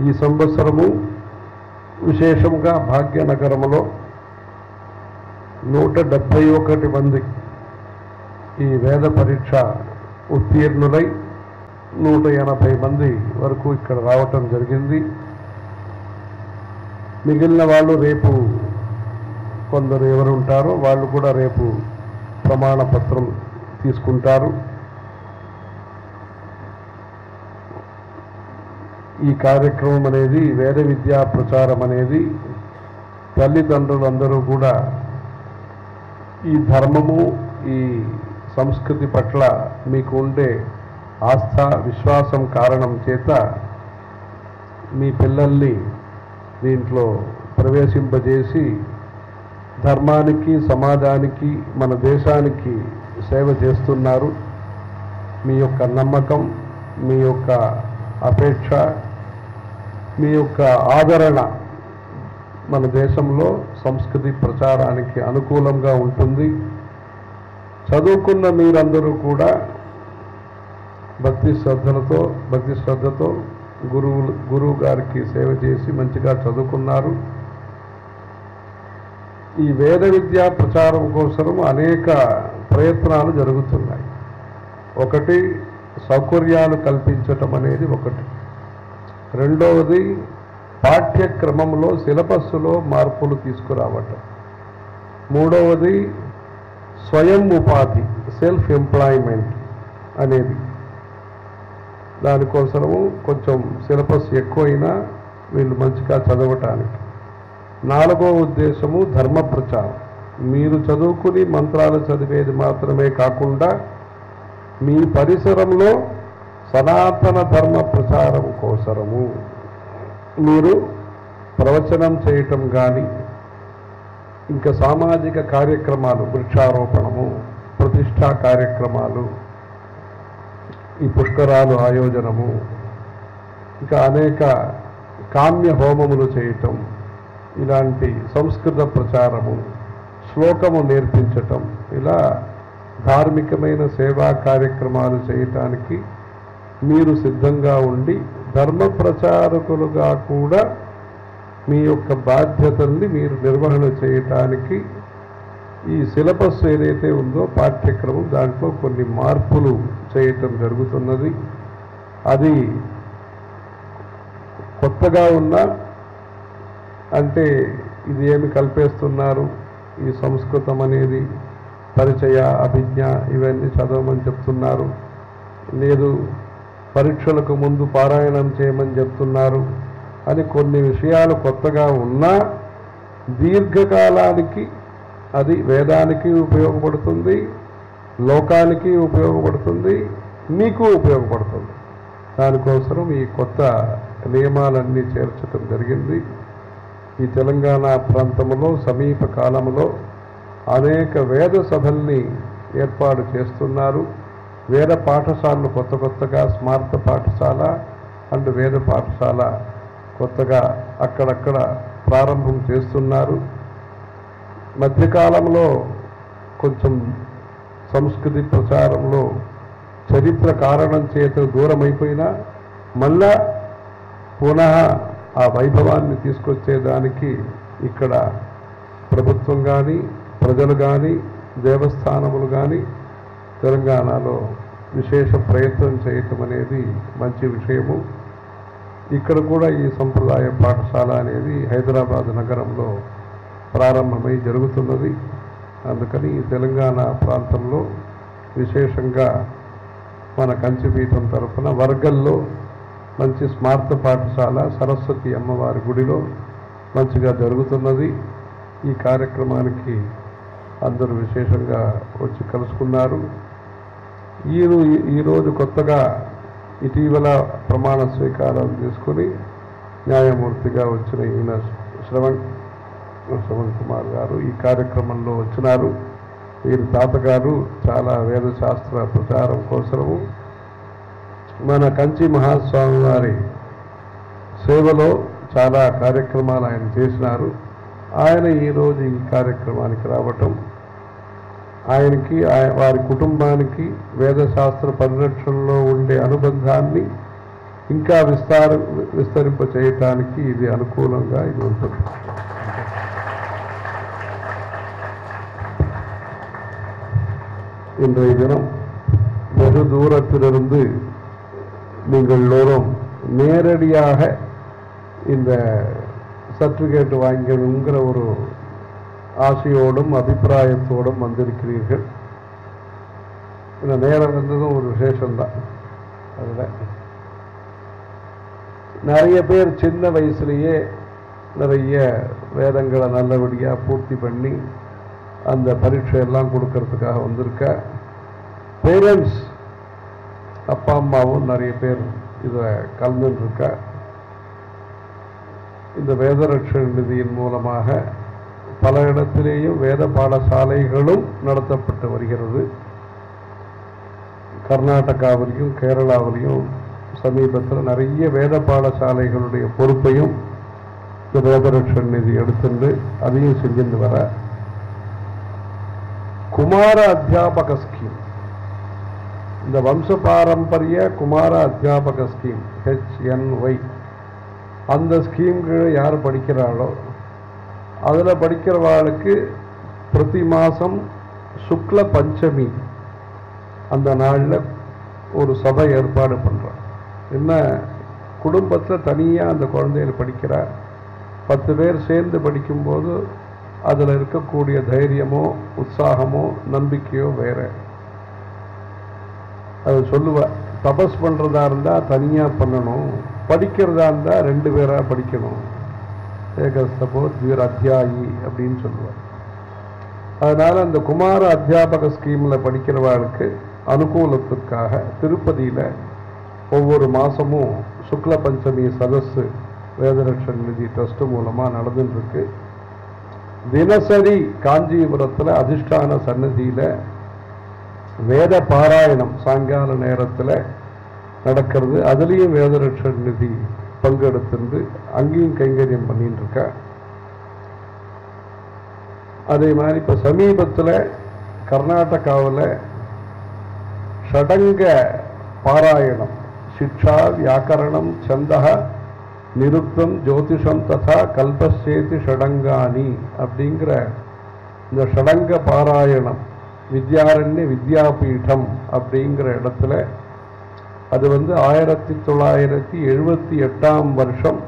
ఈ సంవత్సరము విశేషంగా భాగ్యనగరములో నూట డెబ్భై ఒకటి మంది ఈ వేద పరీక్ష ఉత్తీర్ణులై నూట ఎనభై మంది వరకు ఇక్కడ రావటం జరిగింది. మిగిలిన వాళ్ళు రేపు కొందరు ఎవరు ఉంటారో వాళ్ళు కూడా రేపు ప్రమాణపత్రం తీసుకుంటారు. ఈ కార్యక్రమం అనేది వేద విద్యా ప్రచారం అనేది తల్లిదండ్రులందరూ కూడా ఈ ధర్మము ఈ సంస్కృతి పట్ల మీకు ఉండే ఆస్థ విశ్వాసం కారణం చేత మీ పిల్లల్ని దీంట్లో ప్రవేశింపజేసి ధర్మానికి సమాజానికి మన దేశానికి సేవ చేస్తున్నారు. మీ యొక్క నమ్మకం మీ యొక్క అపేక్ష మీ యొక్క ఆదరణ మన దేశంలో సంస్కృతి ప్రచారానికి అనుకూలంగా ఉంటుంది. చదువుకున్న మీరందరూ కూడా భక్తి శ్రద్ధలతో భక్తి శ్రద్ధతో గురువు గురువు గారికి సేవ చేసి మంచిగా చదువుకున్నారు. ఈ వేద విద్యా ప్రచారం కోసం అనేక ప్రయత్నాలు జరుగుతున్నాయి. ఒకటి సౌకర్యాలు కల్పించటం అనేది ఒకటి. రెండవది పాఠ్యక్రమంలో సిలబస్సులో మార్పులు తీసుకురావటం. మూడవది స్వయం ఉపాధి సెల్ఫ్ ఎంప్లాయ్మెంట్ అనేది. దానికోసము కొంచెం సిలబస్ ఎక్కువైనా వీళ్ళు మంచిగా చదవటానికి. నాలుగో ఉద్దేశము ధర్మ ప్రచారం. మీరు చదువుకుని మంత్రాలు చదివేది మాత్రమే కాకుండా మీ పరిసరంలో సనాతన ధర్మ ప్రచారం కోసరము. మీరు ప్రవచనం చేయటం కానీ ఇంకా సామాజిక కార్యక్రమాలు వృక్షారోపణము ప్రతిష్టా కార్యక్రమాలు ఈ పుష్కరాలు ఆయోజనము ఇంకా అనేక కామ్య హోమములు చేయటం ఇలాంటి సంస్కృత ప్రచారము శ్లోకము నేర్పించటం ఇలా ధార్మికమైన సేవా కార్యక్రమాలు చేయటానికి మీరు సిద్ధంగా ఉండి ధర్మ ప్రచారకులుగా కూడా మీ యొక్క బాధ్యతల్ని మీరు నిర్వహణ చేయటానికి ఈ సిలబస్ ఏదైతే ఉందో పాఠ్యక్రమం దాంట్లో కొన్ని మార్పులు చేయటం జరుగుతున్నది. అది కొత్తగా ఉన్న అంటే ఇది ఏమి కల్పేస్తున్నారు? ఈ సంస్కృతం అనేది పరిచయ అభిజ్ఞ ఇవన్నీ చదవమని చెప్తున్నారు. లేదు పరీక్షలకు ముందు పారాయణం చేయమని చెప్తున్నారు అని కొన్ని విషయాలు కొత్తగా ఉన్నా దీర్ఘకాలానికి అది వేదానికి ఉపయోగపడుతుంది లోకానికి ఉపయోగపడుతుంది మీకు ఉపయోగపడుతుంది. దానికోసం ఈ కొత్త నియమాలన్నీ చేర్చడం జరిగింది. ఈ తెలంగాణ ప్రాంతంలో సమీప కాలంలో అనేక వేద సభల్ని ఏర్పాటు చేస్తున్నారు. వేద పాఠశాలలు కొత్త కొత్తగా స్మార్త పాఠశాల అండ్ వేద పాఠశాల కొత్తగా అక్కడక్కడ ప్రారంభం చేస్తున్నారు. మధ్యకాలంలో కొంచెం సంస్కృతి ప్రచారంలో చరిత్ర కారణం చేత దూరమైపోయినా మళ్ళా పునః ఆ వైభవాన్ని తీసుకొచ్చేదానికి ఇక్కడ ప్రభుత్వం కానీ ప్రజలు కానీ దేవస్థానములు కానీ తెలంగాణలో విశేష ప్రయత్నం చేయటం అనేది మంచి విషయము. ఇక్కడ కూడా ఈ సంప్రదాయ పాఠశాల అనేది హైదరాబాద్ నగరంలో ప్రారంభమై జరుగుతున్నది. అందుకని తెలంగాణ ప్రాంతంలో విశేషంగా మన కంచిపీఠం తరఫున వర్గల్లో మంచి స్మార్త పాఠశాల సరస్వతి అమ్మవారి గుడిలో మంచిగా జరుగుతున్నది. ఈ కార్యక్రమానికి అందరూ విశేషంగా వచ్చి కలుసుకున్నారు. ఈ ఈరోజు కొత్తగా ఇటీవల ప్రమాణ స్వీకారం తీసుకుని న్యాయమూర్తిగా వచ్చిన ఈయన శ్రవణ్ శ్రవణ్ కుమార్ గారు ఈ కార్యక్రమంలో వచ్చినారు. వీరి తాతగారు చాలా వేదశాస్త్ర ప్రచారం కోసము మన కంచి మహాస్వామి వారి సేవలో చాలా కార్యక్రమాలు ఆయన చేసినారు. ఆయన ఈరోజు ఈ కార్యక్రమానికి రావటం ఆయనకి ఆయ- వారి కుటుంబానికి వేదశాస్త్ర పరిరక్షణలో ఉండే అనుబంధాన్ని ఇంకా విస్తార విస్తరింప చేయటానికి ఇది అనుకూలంగా ఇది ఉంటుంది இன்றைய தினம் வெகு தூரத்திலிருந்து நீங்கள் எல்லோரும் நேரடியாக இந்த சர்டிஃபிகேட் வாங்கணுங்கிற ஒரு ஆசையோடும் அபிப்பிராயத்தோடும் வந்திருக்கிறீர்கள். இந்த நேரம் வந்ததும் ஒரு விசேஷம்தான். அதில் நிறைய பேர் சின்ன வயசுலேயே நிறைய வேதங்களை நல்லபடியாக பூர்த்தி பண்ணி அந்த பரீட்சையெல்லாம் கொடுக்கறதுக்காக வந்திருக்க பேரண்ட்ஸ் அப்பா அம்மாவும் நிறைய பேர் இதை கலந்துருக்க இந்த வேதரட்சண நிதியின் மூலமாக பல இடத்திலேயும் வேத பாடசாலைகளும் நடத்தப்பட்டு வருகிறது. கர்நாடகாவிலையும் கேரளாவிலையும் சமீபத்தில் நிறைய வேத பாடசாலைகளுடைய பொறுப்பையும் இந்த வேதரட்சண நிதி எடுத்துட்டு அதையும் செஞ்சுட்டு வர. குமார அத்தியாபக ஸ்கீம். இந்த வம்ச பாரம்பரிய குமார அத்தியாபக ஸ்கீம் ஹெச்என்ஒய் அந்த ஸ்கீம் கீழே யார் படிக்கிறாளோ அதில் படிக்கிறவாளுக்கு பிரதி மாதம் சுக்ல பஞ்சமி. அந்த நாளில் ஒரு சபை ஏற்பாடு பண்ணுறோம் என்ன? குடும்பத்தில் தனியாக அந்த குழந்தைகள் படிக்கிறார் பத்து பேர் சேர்ந்து படிக்கும்போது அதில் இருக்கக்கூடிய தைரியமோ உற்சாகமோ நம்பிக்கையோ வேறு. அது சொல்லுவேன் தபஸ் பண்ணுறதா இருந்தால் தனியாக பண்ணணும். படிக்கிறதா இருந்தால் ரெண்டு பேராக படிக்கணும். ஏகஸ்தபோ துயர் அத்தியாயி அப்படின்னு சொல்லுவார். அதனால் அந்த குமார அத்தியாபக ஸ்கீமில் படிக்கிறவர்களுக்கு அனுகூலத்திற்காக திருப்பதியில் ஒவ்வொரு மாதமும் சுக்ல பஞ்சமி சதஸ்ஸு வேதரட்சன் நிதி ட்ரஸ்ட் மூலமாக நடந்துட்டுருக்கு. தினசரி காஞ்சிபுரத்தில் அதிஷ்டான சன்னதியில் வேத பாராயணம் சாயங்கால நேரத்தில் நடக்கிறது. அதுலேயும் வேதரட்சன் நிதி பங்கெடுத்துருந்து அங்கேயும் கைங்கரியம் பண்ணிட்டு இருக்கா அதே மாதிரி இப்போ சமீபத்தில் கர்நாடகாவில் ஷடங்க பாராயணம் சிக்ஷா வியாக்கரணம் சந்தக நிருத்தம் ஜோதிஷம் ததா கல்பசேதி ஷடங்கானி அப்படிங்கிற இந்த ஷடங்க பாராயணம் வித்யாரண்ய வித்யாபீடம் அப்படிங்கிற இடத்துல அது வந்து ஆயிரத்தி தொள்ளாயிரத்தி எழுபத்தி எட்டாம் வருஷம்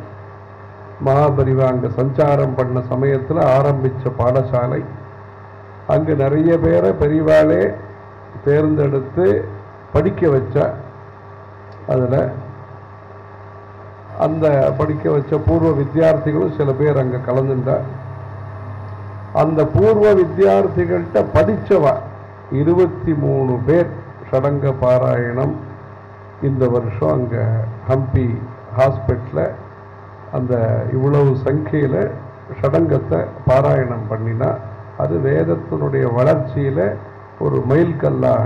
மகாபரிவா அங்கே சஞ்சாரம் பண்ண சமயத்தில் ஆரம்பித்த பாடசாலை. அங்கே நிறைய பேரை பெரியவாளே தேர்ந்தெடுத்து படிக்க வச்ச அதில். அந்த படிக்க வச்ச பூர்வ வித்தியார்த்திகளும் சில பேர் அங்கே கலந்துட்டார் அந்த பூர்வ வித்தியார்த்திகள்கிட்ட படித்தவ இருபத்தி மூணு பேர் சடங்க பாராயணம் இந்த வருஷம் அங்கே ஹம்பி ஹாஸ்பிட்டலில் அந்த இவ்வளவு சங்கையில் ஷடங்கத்தை பாராயணம் பண்ணினா அது வேதத்தினுடைய வளர்ச்சியில் ஒரு மைல்கல்லாக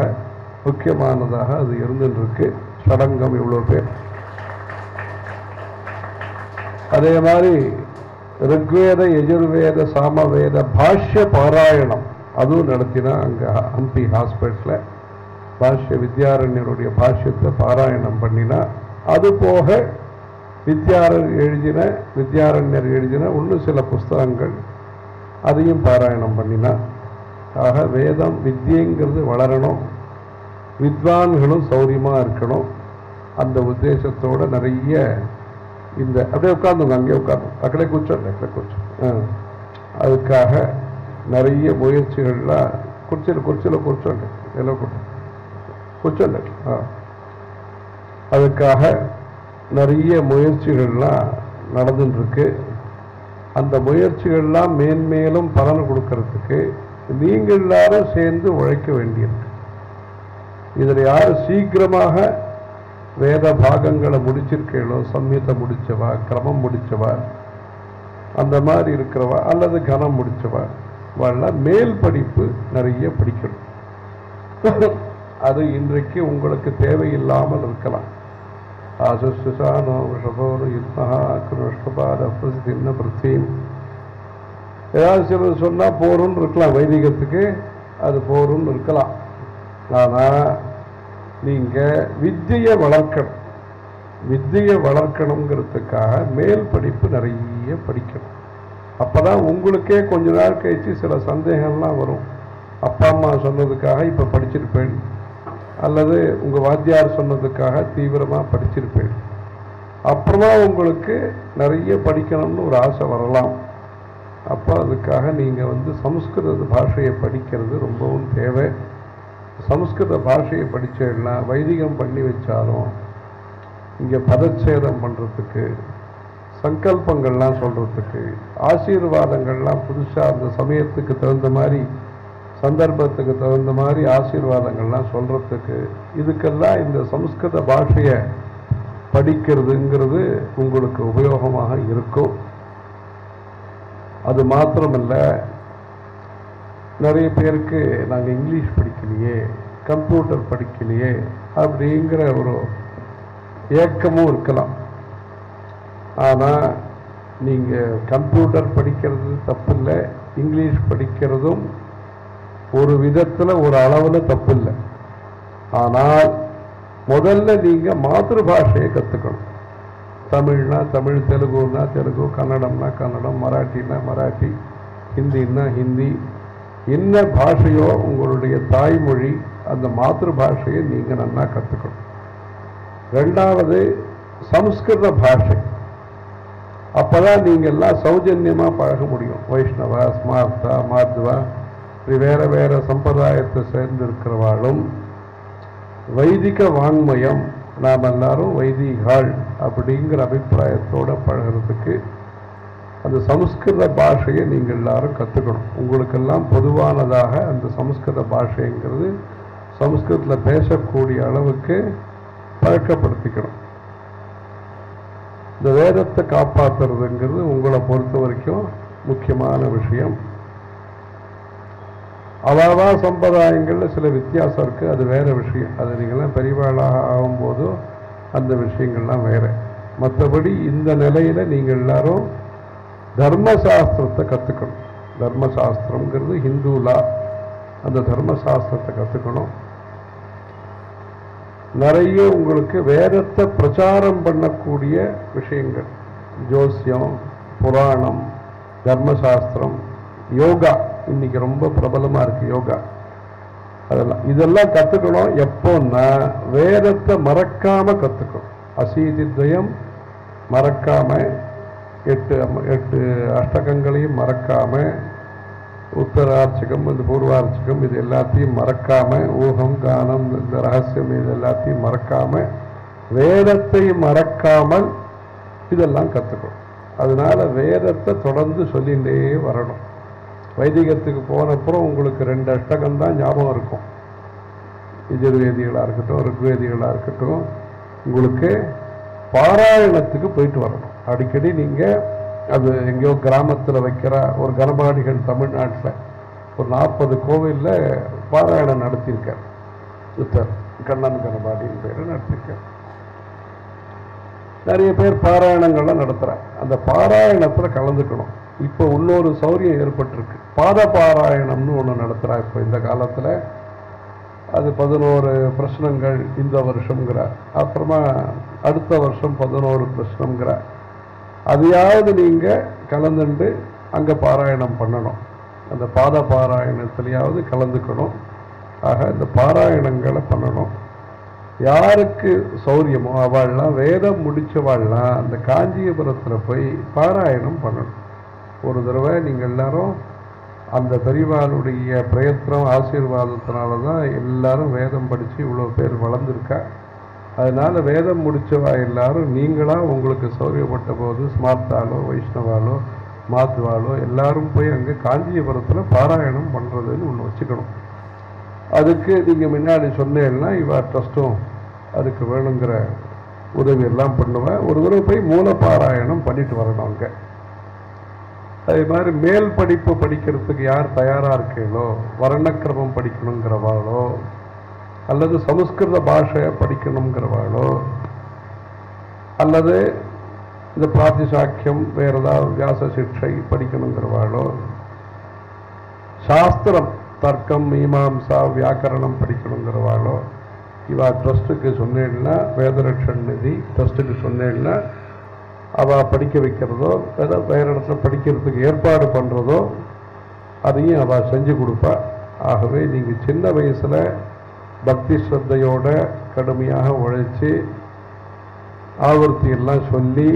முக்கியமானதாக அது இருந்துருக்கு சடங்கம் இவ்வளோ பேர். அதே மாதிரி ரிக்வேத எஜுர்வேத சாமவேத பாஷ்ய பாராயணம் அதுவும் நடத்தினா அங்கே ஹம்பி ஹாஸ்பிட்டலில் பாஷ்ய வித்யாரண்யருடைய பாஷ்யத்தை பாராயணம் பண்ணினா அது போக வித்யாரர் எழுதின வித்யாரண்யர் எழுதின இன்னும் சில புஸ்தகங்கள் அதையும் பாராயணம் பண்ணினா ஆக வேதம் வித்தியங்கிறது வளரணும் வித்வான்களும் சௌரியமாக இருக்கணும் அந்த உத்தேசத்தோட நிறைய இந்த அப்படியே உட்காந்துங்க அங்கேயே உட்காந்து அக்கடே கூச்சோம் அக்கடே கூச்சோம். ஆ. அதுக்காக நிறைய முயற்சிகள்லாம் குறிச்சியில் குறிச்சியில் குறிச்சோண்டே எல்லாம் கொடுத்தோம் கூச்சோங்க அதுக்காக நிறைய முயற்சிகள்லாம் நடந்துட்டுருக்கு. அந்த முயற்சிகள்லாம் மேன்மேலும் பலன் கொடுக்கறதுக்கு நீங்கள் எல்லாரும் சேர்ந்து உழைக்க வேண்டியிருக்கு. இதில் யார் சீக்கிரமாக வேத பாகங்களை முடிச்சிருக்கீங்களோ சம்ஹிதை முடித்தவா கிரமம் முடித்தவா அந்த மாதிரி இருக்கிறவா அல்லது கனம் முடித்தவா வாழலாம். மேல் படிப்பு நிறைய படிக்கணும். அது இன்றைக்கு உங்களுக்கு தேவையில்லாமல் இருக்கலாம். ஆசுசானோ ரிஷபோரு யுத்மஹா கிருஷ்ணபாத பிரசித்தின்ன பிருத்தீம் ஏதாவது சிலர் சொன்னால் போரும்னு இருக்கலாம் வைதிகத்துக்கு அது போரும்னு இருக்கலாம். ஆனால் நீங்கள் வித்தியை வளர்க்கணும். வித்தியை வளர்க்கணுங்கிறதுக்காக மேல் படிப்பு நிறைய படிக்கணும். அப்போ தான் உங்களுக்கே கொஞ்ச நாள் கழிச்சு சில சந்தேகம்லாம் வரும். அப்பா அம்மா சொன்னதுக்காக இப்போ படிச்சிருப்பேன். அல்லது உங்கள் வாத்தியார் சொன்னதுக்காக தீவிரமாக படிச்சிருப்பேன். அப்புறமா உங்களுக்கு நிறைய படிக்கணும்னு ஒரு ஆசை வரலாம். அப்போ அதுக்காக நீங்கள் வந்து சம்ஸ்கிருத பாஷையை படிக்கிறது ரொம்பவும் தேவை. சமஸ்கிருத பாஷையை படித்தேன்னா வைதிகம் பண்ணி வச்சாலும் இங்கே பதச்சேதம் பண்ணுறதுக்கு சங்கல்பங்கள்லாம் சொல்கிறதுக்கு ஆசீர்வாதங்கள்லாம் புதுசாக அந்த சமயத்துக்கு தகுந்த மாதிரி சந்தர்ப்பத்துக்கு தகுந்த மாதிரி ஆசீர்வாதங்கள்லாம் சொல்கிறதுக்கு இதுக்கெல்லாம் இந்த சம்ஸ்கிருத பாஷையை படிக்கிறதுங்கிறது உங்களுக்கு உபயோகமாக இருக்கும். அது மாத்திரமல்ல நிறைய பேருக்கு நாங்கள் இங்கிலீஷ் படிக்கலையே கம்ப்யூட்டர் படிக்கலையே அப்படிங்கிற ஒரு ஏக்கமும் இருக்கலாம். ஆனால் நீங்கள் கம்ப்யூட்டர் படிக்கிறது தப்பில்லை இங்கிலீஷ் படிக்கிறதும் ஒரு விதத்தில் ஒரு அளவில் தப்பு இல்லை ஆனால் முதல்ல நீங்கள் மாதృபாஷையை கற்றுக்கணும் தமிழ்னா தமிழ் தெலுங்குனா தெலுங்கு கன்னடம்னா கன்னடம் மராட்டினா மராட்டி ஹிந்தின்னா ஹிந்தி. என்ன பாஷையோ உங்களுடைய தாய்மொழி அந்த மாதృபாஷையை நீங்கள் நல்லா கற்றுக்கணும் ரெண்டாவது சம்ஸ்கிருத பாஷை. அப்பதான் நீங்கள் எல்லாம் சௌஜன்யமாக பழக முடியும். வைஷ்ணவா ஸ்மார்த்தா மாத்வா இப்படி வேற வேற சம்பிரதாயத்தை சேர்ந்திருக்கிறவாளும் வைதிக வாங்மயம் நாம் எல்லாரும் வைதிகாள் அப்படிங்கிற அபிப்பிராயத்தோட பழகிறதுக்கு அந்த சமஸ்கிருத பாஷையை நீங்கள் எல்லாரும் கற்றுக்கணும் உங்களுக்கெல்லாம் பொதுவானதாக அந்த சமஸ்கிருத பாஷைங்கிறது சமஸ்கிருதத்தில் பேசக்கூடிய அளவுக்கு பழக்கப்படுத்திக்கணும். இந்த வேதத்தை காப்பாற்றுறதுங்கிறது உங்களை பொறுத்த வரைக்கும் முக்கியமான விஷயம். அவாவா சம்பிரதாயங்களில் சில வித்தியாசம் இருக்குது அது வேறு விஷயம். அது நீங்கள்லாம் பெரியவாளாக ஆகும்போதும் அந்த விஷயங்கள்லாம் வேறு. மற்றபடி இந்த நிலையில் நீங்கள் எல்லாரும் தர்மசாஸ்திரத்தை கற்றுக்கணும் தர்மசாஸ்திரங்கிறது ஹிந்துலா. அந்த தர்மசாஸ்திரத்தை கற்றுக்கணும் நிறைய உங்களுக்கு வேதத்தை பிரச்சாரம் பண்ணக்கூடிய விஷயங்கள். ஜோசியம் புராணம் தர்மசாஸ்திரம் யோகா. இன்னைக்கு ரொம்ப பிரபலமாக இருக்கு யோகா. அதெல்லாம் இதெல்லாம் கற்றுக்கணும் எப்போன்னா வேதத்தை மறக்காம அசீதி துவயம் மறக்காம எட்டு எட்டு அஷ்டகங்களையும் மறக்காம உத்தரார்ச்சகம் இந்த பூர்வார்ச்சகம் இது எல்லாத்தையும் மறக்காம ஊகம் கானம் இந்த ரகசியம் இது எல்லாத்தையும் மறக்காம வேதத்தை மறக்காமல் இதெல்லாம் கற்றுக்கணும் அதனால வேதத்தை தொடர்ந்து சொல்லிகிட்டே வரணும். வைதிகத்துக்கு போனப்புறம் உங்களுக்கு ரெண்டு அஷ்டகம் தான் ஞாபகம் இருக்கும். எஜுர்வேதிகளாக இருக்கட்டும் ருக்வேதிகளாக இருக்கட்டும் உங்களுக்கு பாராயணத்துக்கு போயிட்டு வரணும். அடிக்கடி நீங்கள் அது எங்கேயோ கிராமத்தில் வைக்கிற ஒரு கனபாடிகள் தமிழ்நாட்டில் ஒரு நாற்பது கோவிலில் பாராயணம் நடத்தியிருக்கார். புத்தர் கண்ணன் கனபாடின்னு பேர் நடத்தியிருக்கார். நிறைய பேர் பாராயணங்கள்லாம் நடத்துகிறாங்க அந்த பாராயணத்தில் கலந்துக்கணும். இப்போ இன்னொரு சௌரியம் ஏற்பட்டிருக்கு. பாத பாராயணம்னு ஒன்று நடத்துகிறா இப்போ இந்த காலத்தில். அது பதினோரு பிரச்சனங்கள் இந்த வருஷங்கிற அப்புறமா அடுத்த வருஷம் பதினோரு பிரச்சனங்கிற அதையாவது நீங்கள் கலந்துண்டு அங்கே பாராயணம் பண்ணணும். அந்த பாத பாராயணத்துலையாவது கலந்துக்கணும். ஆக இந்த பாராயணங்களை பண்ணணும். யாருக்கு சௌரியமோ அவள்லாம் வேதம் முடித்தவாள்லாம் அந்த காஞ்சிபுரத்தில் போய் பாராயணம் பண்ணணும். ஒரு தடவை நீங்கள் எல்லாரும் அந்த பெரியவாளுடைய பிரயத்தனம் ஆசீர்வாதத்தினால தான் எல்லாரும் வேதம் படித்து இவ்வளோ பேர் வளர்ந்துருக்கா? அதனால் வேதம் முடித்தவா எல்லாரும் நீங்களாக உங்களுக்கு சௌரியப்பட்ட போது ஸ்மார்த்தாலோ வைஷ்ணவாலோ மாத்துவாலோ எல்லாரும் போய் அங்கே காஞ்சிபுரத்தில் பாராயணம் பண்ணுறதுன்னு ஒன்று வச்சுக்கணும். அதுக்கு நீங்கள் முன்னாடி சொன்னேன்னா இவா ட்ரஸ்ட்டும் அதுக்கு வேணுங்கிற உதவி எல்லாம் பண்ணுவேன் ஒரு தடவை போய் மூல பாராயணம் பண்ணிட்டு வரணும் அங்கே. அதே மாதிரி மேல் படிப்பு படிக்கிறதுக்கு யார் தயாராக இருக்கீங்களோ வர்ணக்கிரமம் படிக்கணுங்கிறவாளோ அல்லது சமஸ்கிருத பாஷையை படிக்கணுங்கிறவாளோ அல்லது இந்த பிராத்திசாக்கியம் வேற ஏதாவது வியாச சிக்ஷை படிக்கணுங்கிறவாளோ சாஸ்திரம் தர்க்கம் மீமாம்சா வியாக்கரணம் படிக்கணுங்கிறவாளோ இவா ட்ரஸ்ட்டுக்கு சொன்னேன்னா வேதரட்சன் நிதி ட்ரஸ்ட்டுக்கு சொன்னேன்னா அவள் படிக்க வைக்கிறதோ ஏதோ வேறு இடத்துல படிக்கிறதுக்கு ஏற்பாடு பண்ணுறதோ அதையும் அவள் செஞ்சு கொடுப்பா. ஆகவே நீங்கள் சின்ன வயசில் பக்தி ஸ்ரத்தையோட கடுமையாக உழைச்சி ஆவர்த்தி எல்லாம் சொல்லி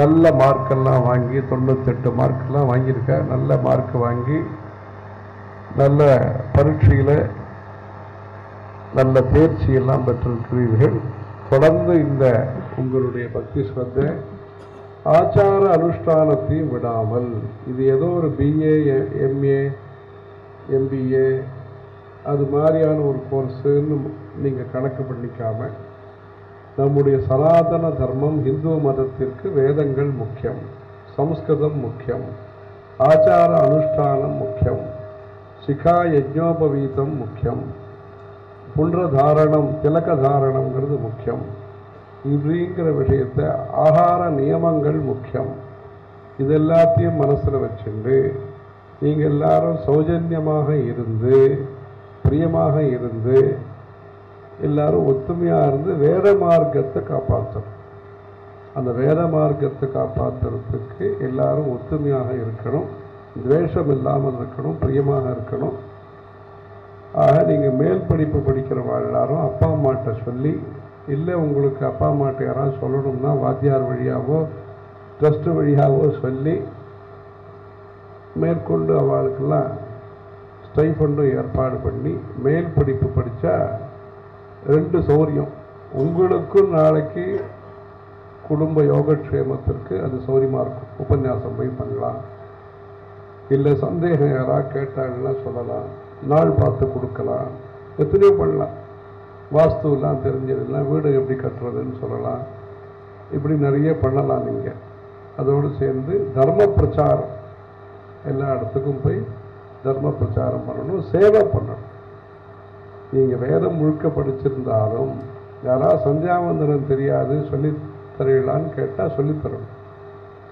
நல்ல மார்க்கெல்லாம் வாங்கி தொண்ணூத்தெட்டு மார்க்கெல்லாம் வாங்கியிருக்க நல்ல மார்க் வாங்கி நல்ல பரீட்சையில் நல்ல தேர்ச்சியெல்லாம் பெற்றிருக்கிறீர்கள். தொடர்ந்து இந்த உங்களுடைய பக்தி ஸ்ரத்தை ஆச்சார அனுஷ்டானத்தையும் விடாமல் இது ஏதோ ஒரு பிஏ எம்ஏ எம்பிஏ அது மாதிரியான ஒரு கோர்ஸுன்னு நீங்கள் கணக்கு பண்ணிக்காம நம்முடைய சனாதன தர்மம் இந்து மதத்திற்கு வேதங்கள் முக்கியம் சம்ஸ்கிருதம் முக்கியம் ஆச்சார அனுஷ்டானம் முக்கியம் சிகா யஜ்னோபவீதம் முக்கியம் புன்றதாரணம் திலக தாரணம்ங்கிறது முக்கியம். இப்படிங்கிற விஷயத்தை ஆகார நியமங்கள் முக்கியம். இது எல்லாத்தையும் மனசில் வச்சுண்டு நீங்கள் எல்லாரும் சௌஜன்யமாக இருந்து பிரியமாக இருந்து எல்லாரும் ஒத்துமையாக இருந்து வேத மார்க்கத்தை காப்பாற்றணும் அந்த வேத மார்க்கத்தை காப்பாற்றுறதுக்கு எல்லாரும் ஒத்துமையாக இருக்கணும் துவேஷம் இல்லாமல் இருக்கணும் பிரியமாக இருக்கணும். ஆக நீங்கள் மேல் படிப்பு படிக்கிறவா எல்லாரும் அப்பா அம்மாட்ட சொல்லி இல்லை உங்களுக்கு அப்பா அம்மாட்ட யாராவது சொல்லணும்னா வாத்தியார் வழியாகவோ ட்ரஸ்ட் வழியாகவோ சொல்லி மேற்கொண்டு அவளுக்கெல்லாம் ஸ்டைஃபண்டும் ஏற்பாடு பண்ணி மேல் படிப்பு படித்தா ரெண்டு சௌரியம். உங்களுக்கும் நாளைக்கு குடும்ப யோகக்ஷேமத்திற்கு அது சௌரியமாக இருக்கும். உபன்யாசம் போய் பண்ணலாம். இல்லை சந்தேகம் யாராவது கேட்டாங்கன்னா சொல்லலாம். நாள் பார்த்து கொடுக்கலாம். எத்தனையோ பண்ணலாம். வாஸ்துவெல்லாம் தெரிஞ்சதெல்லாம் வீடு எப்படி கட்டுறதுன்னு சொல்லலாம். இப்படி நிறைய பண்ணலாம் நீங்கள் அதோடு சேர்ந்து தர்ம பிரச்சாரம். எல்லா இடத்துக்கும் போய் தர்ம பிரச்சாரம் பண்ணணும் சேவை பண்ணணும். நீங்கள் வேதம் முழுக்க படிச்சிருந்தாலும் யாராவது சந்தியாவந்தனம் தெரியாது சொல்லி தரீங்களான்னு கேட்டால் சொல்லித்தரணும்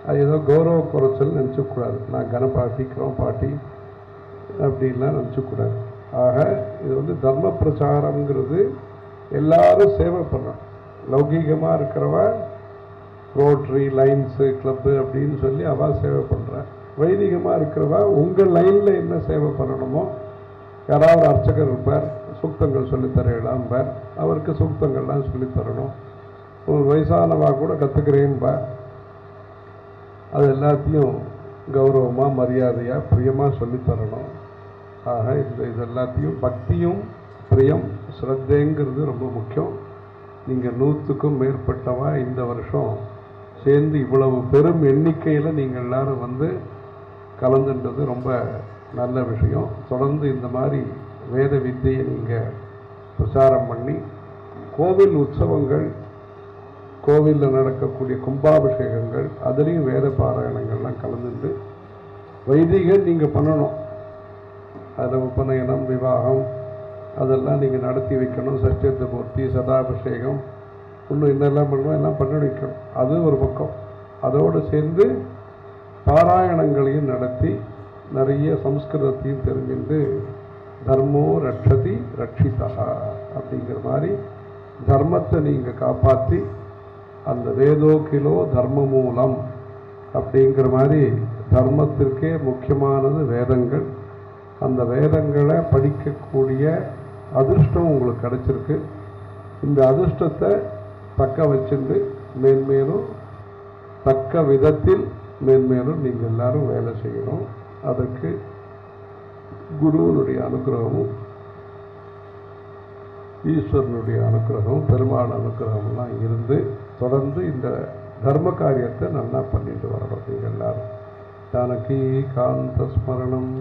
அது ஏதோ கௌரவ குறைச்சல் நினச்சக்கூடாது. நான் கனபாட்டி கிரமபாட்டி அப்படின்லாம் நினச்சக்கூடாது. ஆக இது வந்து தர்ம பிரச்சாரங்கிறது எல்லாரும் சேவை பண்ணணும். லௌகீகமாக இருக்கிறவ ரோட்ரி லைன்ஸு கிளப்பு அப்படின்னு சொல்லி அவள் சேவை பண்ணுறேன் வைதிகமாக இருக்கிறவ உங்கள் லைனில் என்ன சேவை பண்ணணுமோ யாராவது அர்ச்சகர் இருப்பார் சூக்தங்கள் சொல்லித்தரலாம்பார் அவருக்கு சுத்தங்கள்லாம் சொல்லித்தரணும் ஒரு வயசானவா கூட கற்றுக்கிறேன்பார் அது எல்லாத்தையும் கௌரவமாக மரியாதையாக பிரியமாக சொல்லித்தரணும் ஆக இந்த இது எல்லாத்தையும் பக்தியும் பிரியம் ஸ்ரத்தைங்கிறது ரொம்ப முக்கியம். நீங்கள் நூற்றுக்கும் மேற்பட்டவா இந்த வருஷம் சேர்ந்து இவ்வளவு பெரும் எண்ணிக்கையில் நீங்கள் எல்லோரும் வந்து கலந்துன்றது ரொம்ப நல்ல விஷயம். தொடர்ந்து இந்த மாதிரி வேத வித்தையை நீங்கள் பிரச்சாரம் பண்ணி கோவில் உற்சவங்கள் கோவிலில் நடக்கக்கூடிய கும்பாபிஷேகங்கள் அதுலேயும் வேத பாராயணங்கள்லாம் கலந்துட்டு வைதிகம் நீங்கள் பண்ணணும். அதில் உபநயனம் விவாகம் அதெல்லாம் நீங்கள் நடத்தி வைக்கணும் சஷ்டியத்த பூர்த்தி சதாபிஷேகம் இன்னும் என்னெல்லாம் பண்ணணும் எல்லாம் பண்ணி வைக்கணும். அது ஒரு பக்கம். அதோடு சேர்ந்து பாராயணங்களையும் நடத்தி நிறைய சம்ஸ்கிருதத்தையும் தெரிஞ்சுட்டு தர்மோ ரட்சதி ரட்சிதா அப்படிங்கிற மாதிரி தர்மத்தை நீங்கள் காப்பாற்றி அந்த வேதோ கிலோ தர்ம மூலம் அப்படிங்கிற மாதிரி தர்மத்திற்கே முக்கியமானது வேதங்கள். அந்த வேதங்களை படிக்கக்கூடிய அதிர்ஷ்டம் உங்களுக்கு கிடச்சிருக்கு. இந்த அதிர்ஷ்டத்தை தக்க வச்சுட்டு மேன்மேலும் தக்க விதத்தில் மேன்மேலும் நீங்கள் எல்லாரும் வேலை செய்யணும். அதற்கு குருவனுடைய அனுகிரகமும் ஈஸ்வரனுடைய அனுகிரகம் பெருமாள் அனுகிரகம்லாம் இருந்து தொடர்ந்து இந்த தர்ம காரியத்தை நல்லா பண்ணிட்டு வரணும் நீங்கள் எல்லாரும். ஜானகி காந்த ஸ்மரணம்.